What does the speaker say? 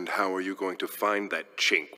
And how are you going to find that chink?